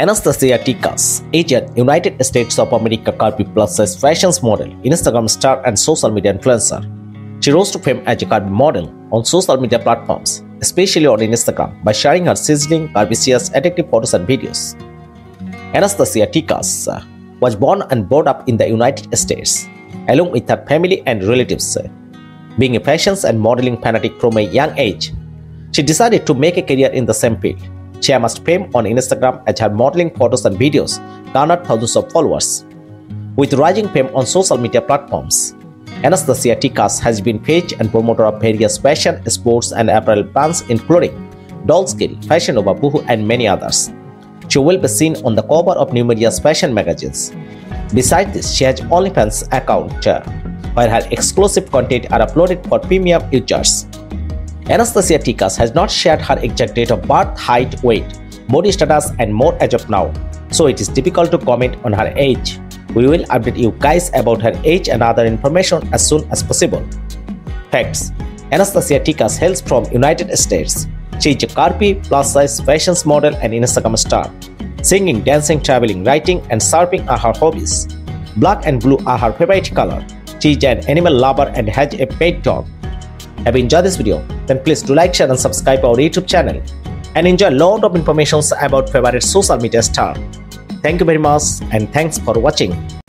Anastasia Ticus, agent United States of America Carpi plus size fashions model, Instagram star and social media influencer. She rose to fame as a Carpi model on social media platforms, especially on Instagram, by sharing her sizzling, curvaceous, addictive photos and videos. Anastasia Ticus uh, was born and brought up in the United States, along with her family and relatives. Being a fashion and modeling fanatic from a young age, she decided to make a career in the same field. She amassed fame on Instagram as her modeling photos and videos garnered thousands of followers. With rising fame on social media platforms, Anastasia Ticus has been page and promoter of various fashion, sports, and apparel brands including Dolls Kill, Fashion Nova, Boohoo, and many others. She will be seen on the cover of numerous fashion magazines. Besides this, she has OnlyFans account where her exclusive content are uploaded for premium users. Anastasia Ticus has not shared her exact date of birth, height, weight, body status, and more as of now, so it is difficult to comment on her age. We will update you guys about her age and other information as soon as possible. Facts Anastasia Ticus hails from United States. She is a Carpi plus size fashion model and Instagram star. Singing, dancing, traveling, writing, and surfing are her hobbies. Black and blue are her favorite color. She is an animal lover and has a pet dog. Have you enjoyed this video? Then please do like, share and subscribe our YouTube channel and enjoy a lot of information about favorite social media star. Thank you very much and thanks for watching.